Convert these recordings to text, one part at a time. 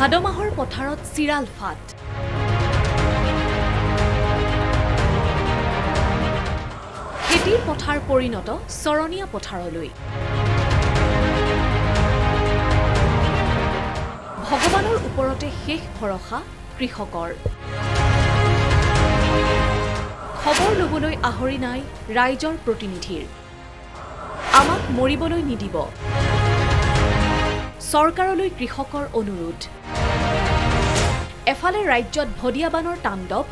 ভাদ মাহৰ পথাৰত চিৰাল ফাট। খেতিৰ পথাৰ পৰিণত চৰণীয়া পথাৰলৈ। ভগৱানৰ ওপৰতে শেষ ভৰসা কৃষকৰ। খবৰ ল'বলৈ আহৰি নাই ৰাইজৰ প্ৰতিনিধিৰ। আমাক মৰিবলৈ নিদিব। চৰকাৰলৈ কৃষকৰ অনুৰোধ। এফালে ৰাজ্যত ভদিয়াবানৰ তাণ্ডৱ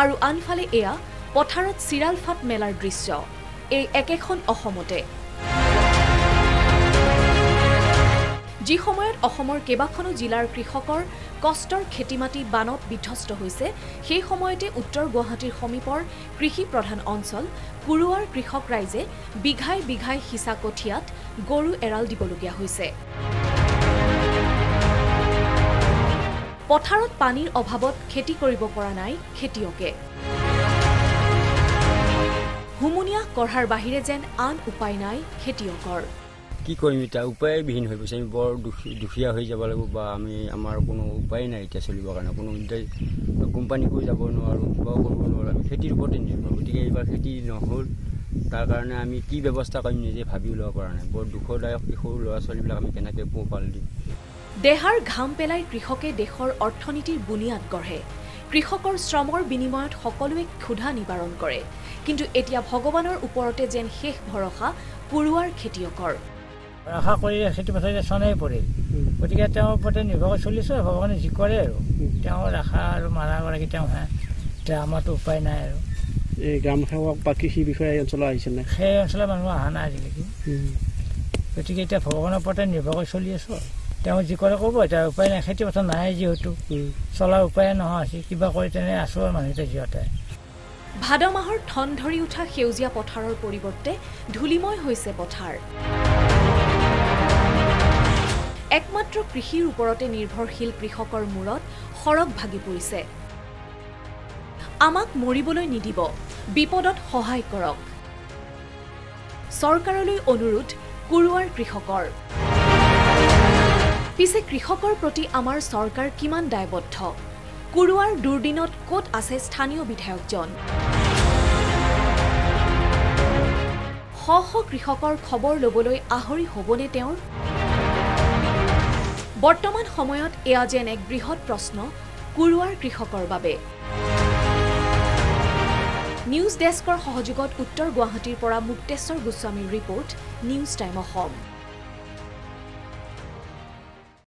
আৰু আনফালে এয়া পথাৰত চিৰালফাট মেলাৰ দৃশ্য। এই একেখন অসমতে। যি সময়ত অসমৰ কেইবাখনো জিলাৰ কৃষকৰ কষ্টৰ খেতি মাটি বানত বিধ্বস্ত হৈছে সেই সময়তে উত্তৰ গুৱাহাটীৰ সমীপৰ কৃষি প্ৰধান অঞ্চল কুৰুৱাৰ কৃষক ৰাইজে বিঘাই বিঘাই সিঁচা কঠীয়াত গৰু এৰাল দিবলগীয়া হৈছে। পথাৰত পানীৰ অভাৱত খেতি কৰিব পৰা নাই খেতিয়কে। হুমুনিয়াহ কঢ়াৰ বাহিৰে যেন আন উপায় নাই খেতিয়কৰ। কি কৰিম এতিয়া? উপায়বিহীন হৈ গৈছে আমি বৰ দুখী দুখীয়া হৈ যাব লাগিব বা আমি আমাৰ কোনো উপায় নাই এতিয়া চলিবৰ কাৰণে। কোনো কোম্পানীকো যাব নোৱাৰোঁ কিবাও কৰিব নোৱাৰোঁ। আমি খেতিৰ ওপৰতে নিৰ্ভৰ গতিকে এইবাৰ খেতি নহ'ল। তাৰ কাৰণে আমি কি ব্যৱস্থা কৰিম নিজে ভাবি ওলাব পৰা নাই। বৰ দুখদায়ক সৰু ল'ৰা ছোৱালীবিলাক আমি কেনেকৈ পোহপাল দিম? দেহাৰ ঘাম পেলাই কৃষকে দেশৰ অৰ্থনীতিৰ বুনিয়াদ গঢ়ে। কৃষকৰ শ্ৰমৰ বিনিময়ত সকলোৱে ক্ষুধা নিবাৰণ কৰে। কিন্তু এতিয়া ভগৱানৰ ওপৰতে যেন শেষ ভৰসা পুৰুৱাৰ খেতিয়কৰ। আশা কৰি খেতি পথাৰ এতিয়া চনেই পৰিল। গতিকে তেওঁৰ ওপৰতে নিৰ্ভৰ কৰি চলিছোঁ আৰু ভগৱানে যি কৰে আৰু। তেওঁৰ আশা আৰু মাৰাগৰাকী তেওঁহে এতিয়া আমাৰতো উপায় নাই আৰু। এই গ্ৰাম সেৱক বা কৃষি বিষয়া এই অঞ্চলত আহিছে নাই সেই অঞ্চলৰ মানুহ অহা নাই আজিলৈকে। গতিকে এতিয়া ভগৱানৰ ওপৰতে নিৰ্ভৰ কৰি চলি আছোঁ আৰু। তেওঁ যি কৰে ক'ব এতিয়া উপায় নাই খেতি পথাৰ নাই যিহেতু। চলাৰ উপায়ে নোহোৱা হৈছে কিবা কৰি তেনে আছোঁ আৰু মানুহতে যিহঁতে ভাদ মাহৰ ঠন ধৰি উঠা সেউজীয়া পথাৰৰ পৰিৱৰ্তে ধূলিময় হৈছে পথাৰ। একমাত্ৰ কৃষিৰ ওপৰতে নিৰ্ভৰশীল কৃষকৰ মূৰত সৰগ ভাগি পৰিছে। আমাক মৰিবলৈ নিদিব বিপদত সহায় কৰক। চৰকাৰলৈ অনুৰোধ কুৰুৱাৰ কৃষকৰ। পিছে কৃষকৰ প্ৰতি আমাৰ চৰকাৰ কিমান দায়বদ্ধ? কুৰুৱাৰ দুৰ্দিনত ক'ত আছে স্থানীয় বিধায়কজন? শ শ কৃষকৰ খবৰ ল'বলৈ আহৰি হ'বনে তেওঁৰ? বৰ্তমান সময়ত এয়া যেন এক বৃহৎ প্ৰশ্ন কুৰুৱাৰ কৃষকৰ বাবে। নিউজ ডেস্কৰ সহযোগত উত্তৰ গুৱাহাটীৰ পৰা মুক্তেশ্বৰ গোস্বামীৰ ৰিপৰ্ট নিউজ টাইম অসম।